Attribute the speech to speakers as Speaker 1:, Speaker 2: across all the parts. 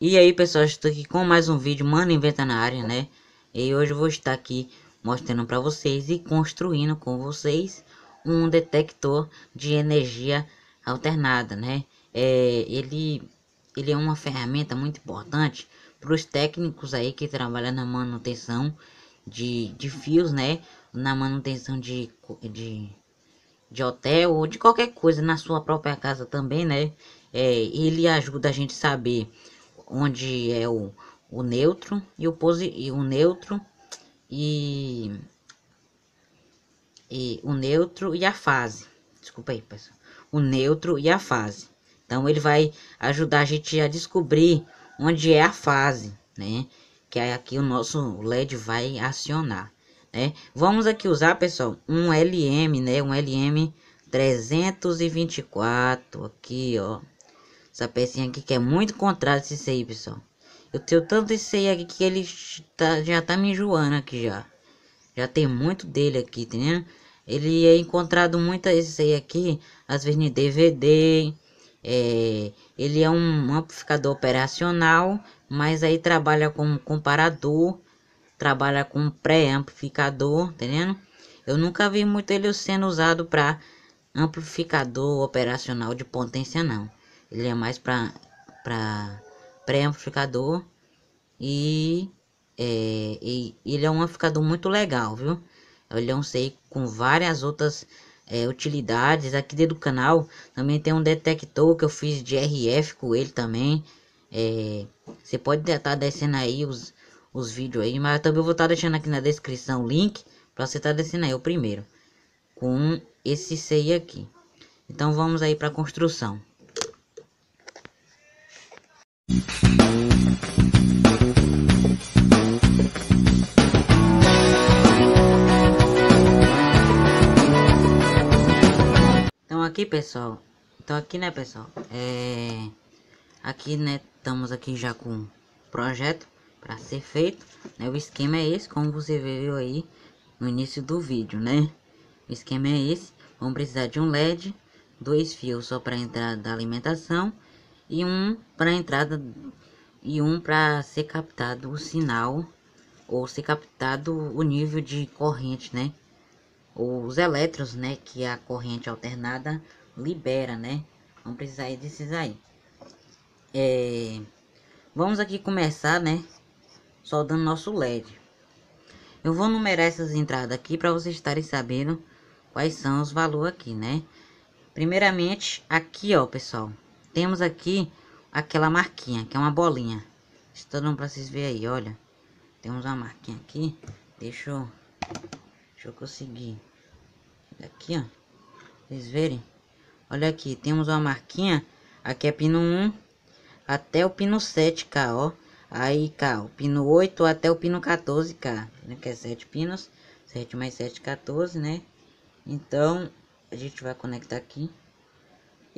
Speaker 1: E aí pessoal, estou aqui com mais um vídeo Mano Inventa na área, né? E hoje vou estar aqui mostrando para vocês e construindo com vocês um detector de energia alternada, né? É, ele, ele é uma ferramenta muito importante para os técnicos aí que trabalham na manutenção de, de fios, né? Na manutenção de, de, de hotel ou de qualquer coisa na sua própria casa também, né? É, ele ajuda a gente a saber onde é o, o neutro e o, posi e o neutro e, e o neutro e a fase. Desculpa aí, pessoal. O neutro e a fase. Então ele vai ajudar a gente a descobrir onde é a fase, né? Que é aqui o nosso LED vai acionar, né? Vamos aqui usar, pessoal, um LM, né? Um LM 324 aqui, ó. Essa pecinha aqui que é muito contraste isso aí, pessoal. Eu tenho tanto esse aí aqui que ele tá, já tá me enjoando aqui já. Já tem muito dele aqui, tá? Ele é encontrado muito esse aí aqui, às vezes no DVD. É, ele é um amplificador operacional, mas aí trabalha com comparador, trabalha com pré-amplificador, tá? Eu nunca vi muito ele sendo usado para amplificador operacional de potência não. Ele é mais para para pré-amplificador e, é, e, ele é um amplificador muito legal, viu? Ele é um sei com várias outras é, utilidades. Aqui dentro do canal também tem um detector que eu fiz de RF com ele também. É, você pode estar tá descendo aí os, os vídeos aí, mas também vou estar tá deixando aqui na descrição o link para você estar tá descendo aí o primeiro com esse sei aqui. Então vamos aí para construção. Então aqui pessoal, então aqui né pessoal, é aqui né estamos aqui já com o projeto para ser feito, né? O esquema é esse, como você viu aí no início do vídeo, né? O esquema é esse, vamos precisar de um LED, dois fios só para entrada da alimentação e um para entrada e um para ser captado o sinal ou ser captado o nível de corrente, né? Os elétrons, né, que a corrente alternada libera, né? Vamos precisar desses aí. É... Vamos aqui começar, né? Soldando nosso LED. Eu vou numerar essas entradas aqui para vocês estarem sabendo quais são os valores aqui, né? Primeiramente, aqui, ó, pessoal temos aqui aquela marquinha, que é uma bolinha. Está dando para vocês verem aí, olha. Temos uma marquinha aqui. Deixa eu, deixa eu conseguir. Aqui, ó. Vocês verem. Olha aqui, temos uma marquinha. Aqui é pino 1 até o pino 7K, ó. Aí, cá, o pino 8 até o pino 14K, né? Que é 7 pinos. 7 mais 7, 14, né? Então, a gente vai conectar aqui.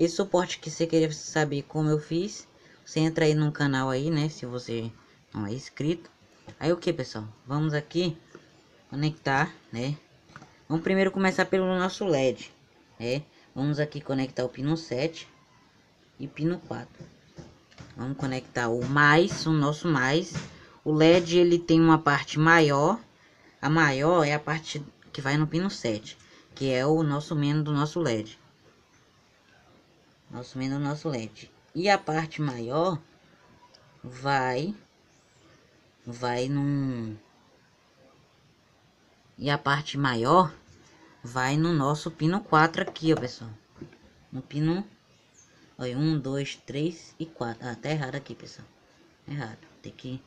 Speaker 1: Esse suporte que você queria saber como eu fiz, você entra aí no canal aí, né? Se você não é inscrito. Aí o que, pessoal? Vamos aqui conectar, né? Vamos primeiro começar pelo nosso LED, né? Vamos aqui conectar o pino 7 e pino 4. Vamos conectar o mais, o nosso mais. O LED ele tem uma parte maior. A maior é a parte que vai no pino 7, que é o nosso menos do nosso LED nosso menu nosso LED. E a parte maior vai vai num e a parte maior vai no nosso pino 4 aqui, ó, pessoal. No pino Olha, 1, 2, 3 e 4. Ah, tá errado aqui, pessoal. Errado. Tem que...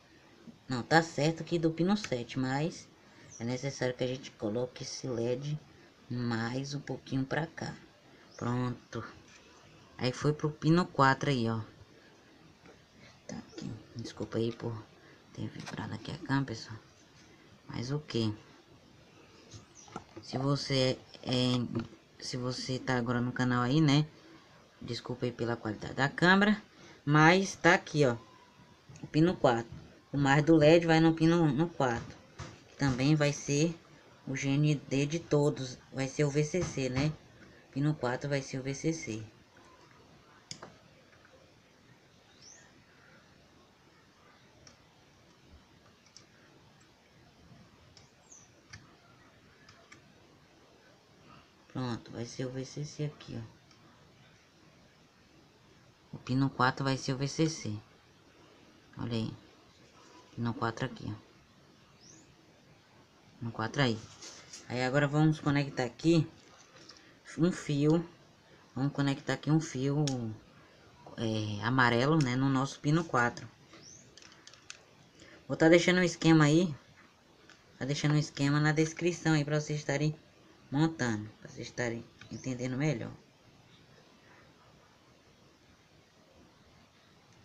Speaker 1: Não, tá certo aqui do pino 7, mas é necessário que a gente coloque esse LED mais um pouquinho pra cá. Pronto. Aí foi pro pino 4 aí, ó. Tá aqui. Desculpa aí por ter vibrado aqui a câmera, pessoal. Mas o que? Se você é... Se você tá agora no canal aí, né? Desculpa aí pela qualidade da câmera. Mas tá aqui, ó. O pino 4. O mais do LED vai no pino no 4. Também vai ser o GND de todos. Vai ser o VCC, né? Pino 4 vai ser o VCC. Pronto, vai ser o VCC aqui, ó. O pino 4 vai ser o VCC. Olha aí. Pino 4 aqui, ó. No 4 aí. Aí agora vamos conectar aqui um fio. Vamos conectar aqui um fio é, amarelo, né, no nosso pino 4. Vou estar tá deixando o esquema aí. Tá deixando o esquema na descrição aí para vocês estarem montando, para vocês estarem entendendo melhor.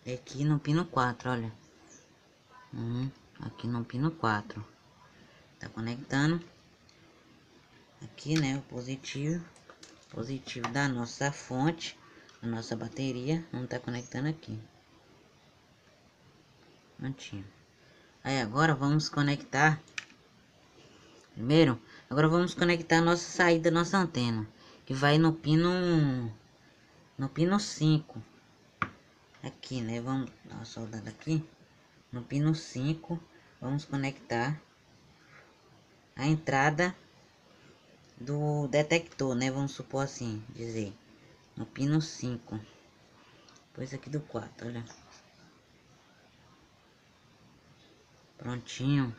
Speaker 1: É aqui no pino 4, olha. Hum, aqui no pino 4. Tá conectando. Aqui, né, o positivo. Positivo da nossa fonte, a nossa bateria. Vamos tá conectando aqui. Prontinho. Aí agora vamos conectar. Primeiro, agora vamos conectar nossa saída, nossa antena. Que vai no pino... No pino 5 aqui, né? Vamos dar uma soldada aqui. No pino 5, vamos conectar a entrada do detector, né? Vamos supor assim, dizer. No pino 5. Depois aqui do 4, olha. Prontinho.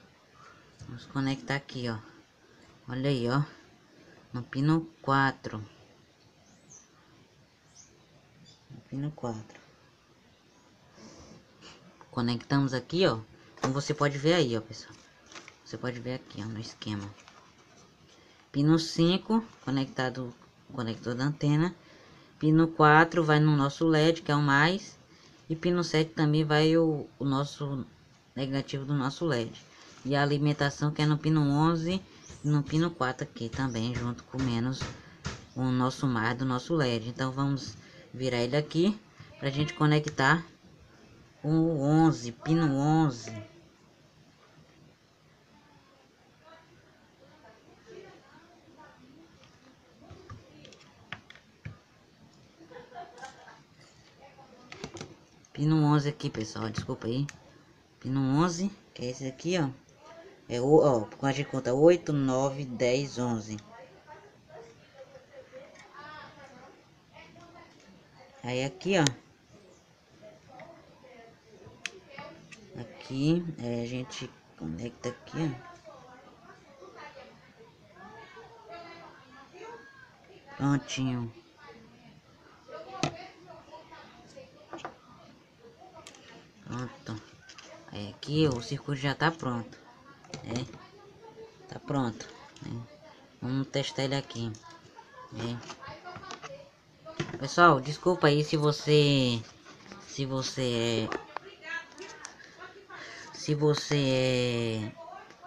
Speaker 1: Vamos conectar aqui, ó. Olha aí, ó. No pino 4. No pino 4 conectamos aqui, ó. Como você pode ver aí, ó, pessoal. Você pode ver aqui, ó, no esquema. Pino 5, conectado conector da antena. Pino 4 vai no nosso LED, que é o mais. E pino 7 também vai o, o nosso negativo do nosso LED. E a alimentação que é no pino 11 e no pino 4 aqui também, junto com menos o nosso mais do nosso LED. Então vamos virar ele aqui pra gente conectar o 11, pino 11. Pino 11 aqui, pessoal, desculpa aí. Pino 11, que é esse aqui, ó. É ó, gente conta 8, 9, 10, 11. Aí aqui, ó. aqui, é, a gente conecta aqui, Prontinho. Pronto. Aí aqui o circuito já tá pronto. É. Tá pronto. Né? Vamos testar ele aqui. É. Pessoal, desculpa aí se você se você é se você é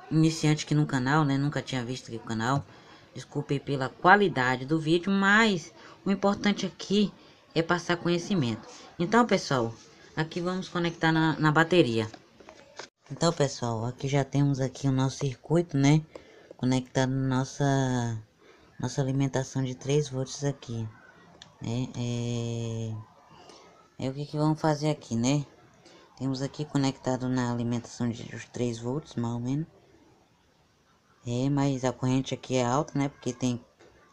Speaker 1: iniciante aqui no canal, né? Nunca tinha visto aqui o canal. Desculpe pela qualidade do vídeo, mas o importante aqui é passar conhecimento. Então, pessoal, aqui vamos conectar na, na bateria. Então, pessoal, aqui já temos aqui o nosso circuito, né? Conectado na nossa, nossa alimentação de 3 volts aqui. Né? É, é o que, que vamos fazer aqui, né? Temos aqui conectado na alimentação de 3 volts, mais ou menos. É, mas a corrente aqui é alta, né? Porque tem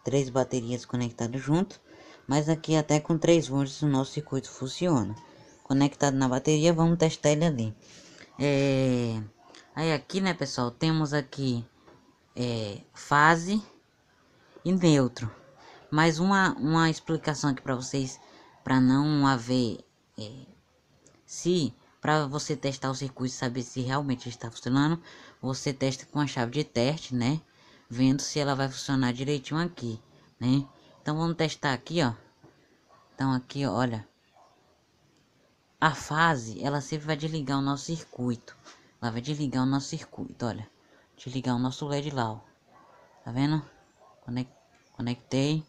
Speaker 1: três baterias conectadas junto. Mas aqui até com 3 volts o nosso circuito funciona. Conectado na bateria, vamos testar ele ali. É... Aí aqui, né, pessoal, temos aqui é, fase e neutro. Mais uma, uma explicação aqui para vocês, para não haver é, se para você testar o circuito e saber se realmente está funcionando, você testa com a chave de teste, né? Vendo se ela vai funcionar direitinho aqui, né? Então vamos testar aqui, ó. Então aqui, olha. A fase, ela sempre vai desligar o nosso circuito. Ela vai desligar o nosso circuito, olha. Desligar o nosso LED lá, ó. Tá vendo? Conectei.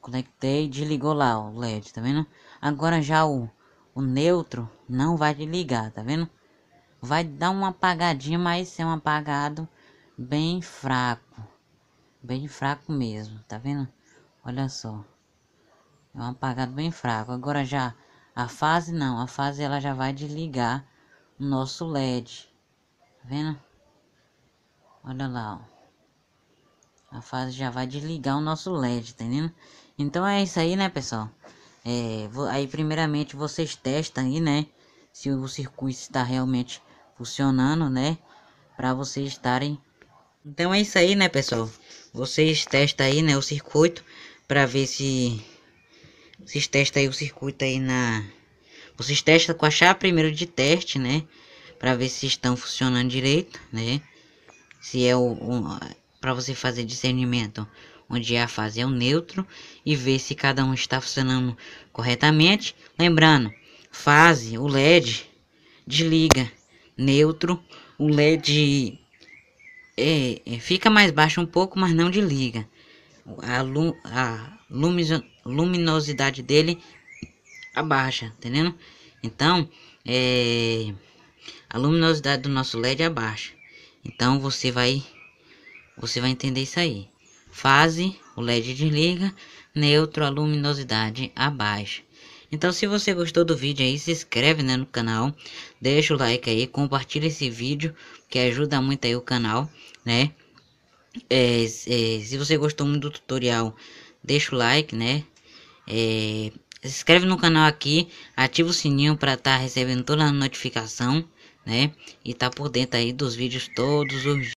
Speaker 1: Conectei, desligou lá ó, o LED, tá vendo? Agora já o o neutro não vai ligar, tá vendo? Vai dar uma apagadinha, mas é um apagado bem fraco. Bem fraco mesmo, tá vendo? Olha só. É um apagado bem fraco. Agora já a fase não, a fase ela já vai desligar o nosso LED. Tá vendo? Olha lá, ó. a fase já vai desligar o nosso LED, tá entendendo? Então é isso aí, né, pessoal? É, aí primeiramente vocês testam aí, né? Se o circuito está realmente funcionando, né? Para vocês estarem... Então é isso aí, né, pessoal? Vocês testam aí, né, o circuito para ver se... Vocês testam aí o circuito aí na... Vocês testam com a chave primeiro de teste, né? Para ver se estão funcionando direito, né? Se é o... o para você fazer discernimento onde é a fase é o neutro e ver se cada um está funcionando corretamente. Lembrando, fase, o LED desliga, neutro, o LED é, é, fica mais baixo um pouco, mas não desliga. A, lu, a luminosidade dele abaixa, entendendo? Então, é, a luminosidade do nosso LED abaixa. Então você vai você vai entender isso aí. Fase, o LED desliga, neutro, a luminosidade abaixa. Então se você gostou do vídeo aí, se inscreve né, no canal, deixa o like aí, compartilha esse vídeo, que ajuda muito aí o canal, né? É, é, se você gostou muito do tutorial, deixa o like, né? É, se inscreve no canal aqui, ativa o sininho para estar tá recebendo toda a notificação, né? E tá por dentro aí dos vídeos todos os